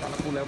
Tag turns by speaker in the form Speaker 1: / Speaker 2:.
Speaker 1: tá na Léo.